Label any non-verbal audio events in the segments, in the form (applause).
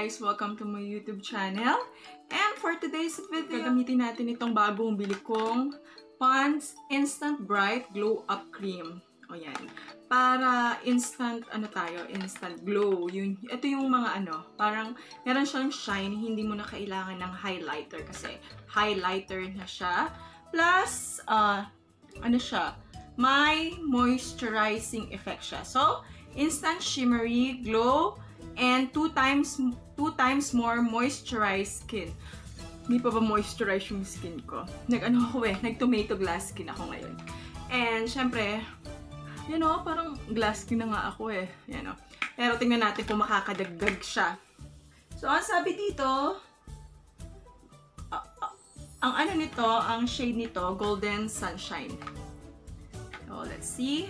guys! Welcome to my YouTube channel. And for today's video, gagamitin natin itong bagong bili kong Pond's Instant Bright Glow Up Cream. O yan. Para instant, ano tayo, instant glow. Yun, ito yung mga ano, parang meron siyang shine, hindi mo na kailangan ng highlighter kasi highlighter na siya. Plus, uh, ano siya, may moisturizing effect siya. So, instant shimmery glow and two times two times more moisturized skin. Hindi pa ba moisturize yung skin ko? Nag-ano (laughs) ako eh, nag-tomato glass skin ako ngayon. And syempre, you know, parang glass skin na nga ako eh. You know. Pero tingnan natin kung makakadagdag siya. So, ang sabi dito, uh, uh, ang ano nito, ang shade nito, Golden Sunshine. So, let's see.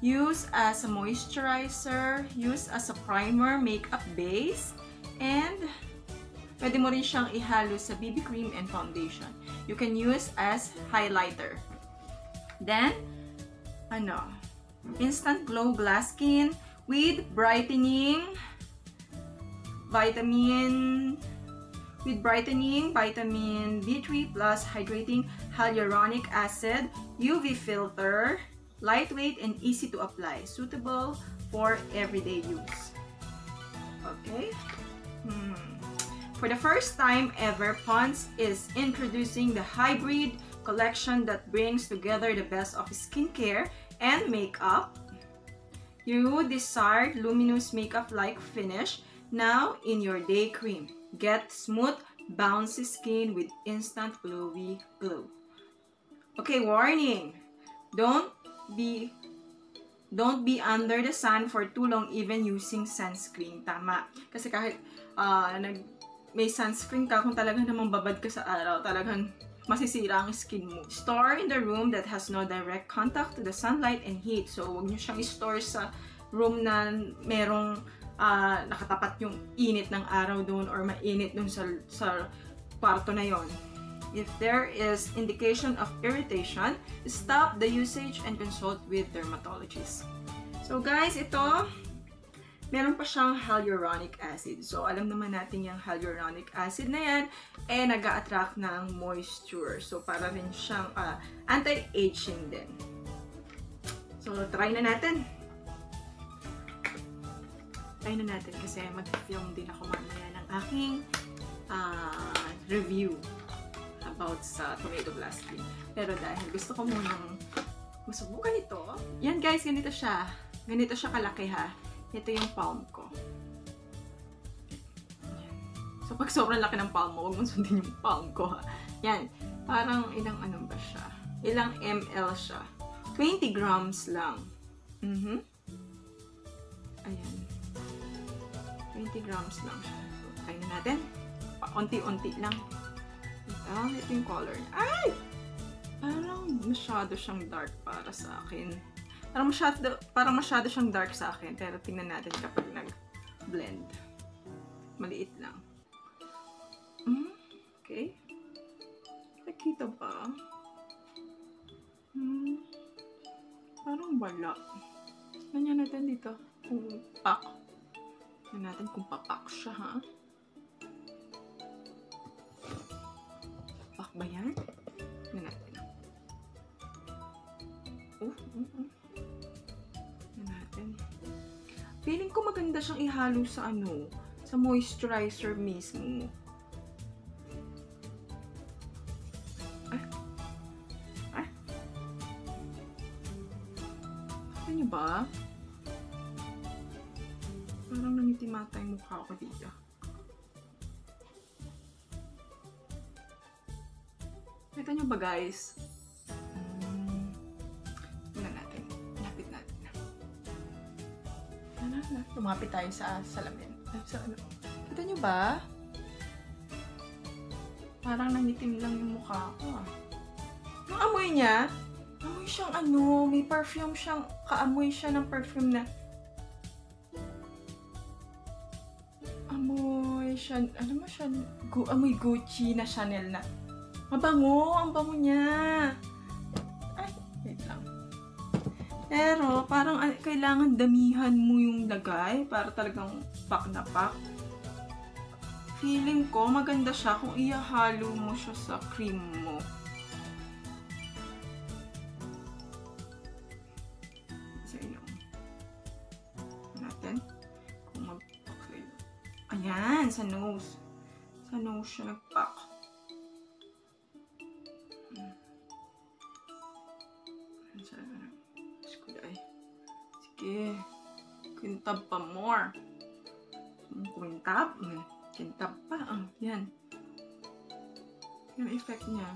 Use as a moisturizer, use as a primer, makeup base, and pwede mo rin siyang ihalo sa BB cream and foundation. You can use as highlighter. Then, ano, instant glow glass skin with brightening vitamin with brightening vitamin B3 plus hydrating hyaluronic acid UV filter lightweight and easy to apply, suitable for everyday use. Okay? Hmm. For the first time ever, Pond's is introducing the hybrid collection that brings together the best of skincare and makeup. You desired luminous makeup-like finish now in your day cream. Get smooth, bouncy skin with instant glowy glow. Okay, warning! Don't be don't be under the sun for too long even using sunscreen. Tama. Kasi kahit uh, nag, may sunscreen ka, kung talagang namang babad ka sa araw, talagang masisira ang skin mo. Store in the room that has no direct contact to the sunlight and heat. So, huwag nyo siyang store sa room na merong uh, nakatapat yung init ng araw doon or mainit doon sa, sa kwarto na yon. If there is indication of irritation, stop the usage and consult with dermatologist. So guys, ito, meron pa siyang hyaluronic acid. So alam naman natin yung hyaluronic acid na yan, eh nag attract ng moisture. So para rin siyang uh, anti-aging din. So try na natin. Try na natin kasi mag-film din ako mamaya ng aking uh, review about sa tomato blasting. Pero dahil gusto ko munang masubukan ito, yan guys, ganito siya. Ganito siya kalaki ha. Ito yung palm ko. So pag sobrang laki ng palm mo, huwag mong sundin yung palm ko ha. Yan. Parang ilang ano ba siya? Ilang ml siya. 20 grams lang. Mhm. Mm Ayan. 20 grams lang siya. So, na natin. Paunti-unti lang. Ah, ito yung color niya. Ay! Parang masyado siyang dark para sa akin. Parang masyado, parang masyado siyang dark sa akin. Pero tingnan natin kapag nag-blend. Maliit lang. Mm, okay. Nakita ba? Hmm. Parang wala. Ganyan natin dito. Kung pak. Tignan natin kung papak siya, ha? Ba yan? Tignan natin. Oh, oh, oh. Tignan natin. Feeling ko maganda siyang ihalo sa ano, sa moisturizer mismo. Ah. Ah. Ano ba? Parang nangitimata yung mukha ko dito. Kita nyo ba guys? Hmm. Tingnan natin. Lapit natin. Ano na? Lumapit tayo sa salamin. Sa ano? Kita nyo ba? Parang nangitim lang yung mukha ko ah. Ang amoy niya, amoy siyang ano, may perfume siyang, kaamoy siya ng perfume na amoy siya, ano mo siya, gu, amoy Gucci na Chanel na Mabango! Ang bango niya! Ay, wait lang. Pero, parang kailangan damihan mo yung lagay para talagang pak na pak. Feeling ko maganda siya kung ihahalo mo siya sa cream mo. Sa iyo. Natin. Kung mag-pack sa'yo. Ayan, sa nose. Sa nose siya nag-pack. Sige. Quintab pa more. Quintab. Hmm. Quintab pa. Ah, yan. Yung effect niya.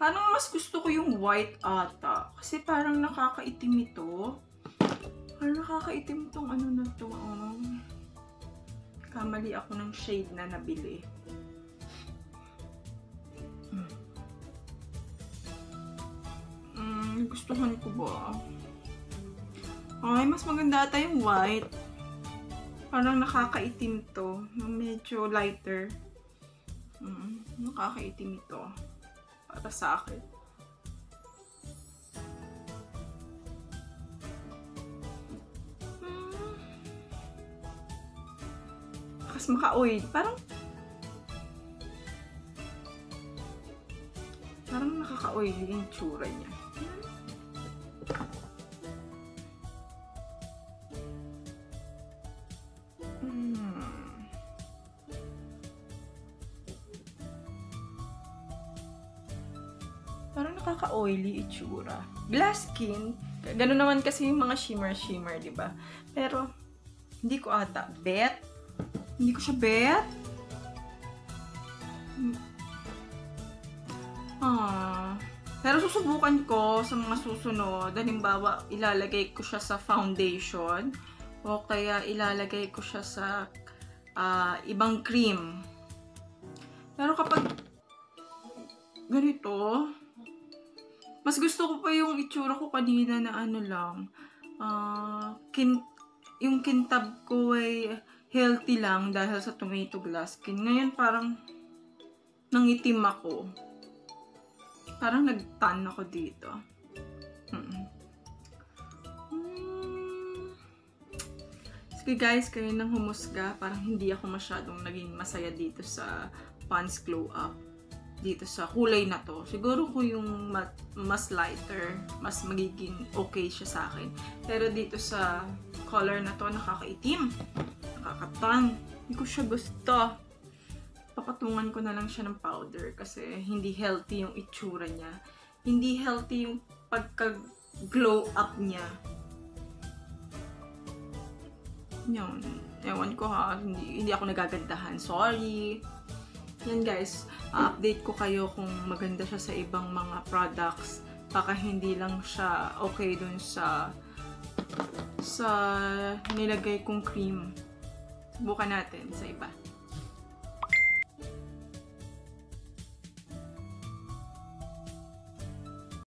Parang mas gusto ko yung white ata. Kasi parang nakakaitim ito. Parang nakakaitim tong ano na to. Oh. Kamali ako ng shade na nabili. Hmm. Mm, gustuhan ko ba? Ay, mas maganda ata yung white. Parang nakakaitim to. Medyo lighter. Mm, nakakaitim ito. Para sa akin. Mm. Kasi maka-oil. Parang parang nakaka-oily yung tsura niya. Parang nakaka-oily itsura. Glass skin, ganun naman kasi yung mga shimmer-shimmer, di ba? Pero, hindi ko ata. Bet? Hindi ko siya bet? Ah. Pero susubukan ko sa mga susunod. Halimbawa, ilalagay ko siya sa foundation o kaya ilalagay ko siya sa ah, ibang cream. Pero kapag ganito, mas gusto ko pa yung itsura ko kanina na ano lang, ah, kin yung kintab ko ay healthy lang dahil sa tomato glass skin. Ngayon parang nangitim ako. Parang nag-tan ako dito. Mm. Mm. Sige guys, kayo nang humusga. Parang hindi ako masyadong naging masaya dito sa Pond's Glow Up. Dito sa kulay na to. Siguro kung yung ma- mas lighter, mas magiging okay siya sa akin. Pero dito sa color na to, nakakaitim. Nakakatan. Hindi ko siya gusto papatungan ko na lang siya ng powder kasi hindi healthy yung itsura niya. Hindi healthy yung pagka-glow up niya. Yun. Ewan ko ha. Hindi, hindi ako nagagandahan. Sorry. Yan guys. update ko kayo kung maganda siya sa ibang mga products. Baka hindi lang siya okay dun sa sa nilagay kong cream. Subukan natin sa iba.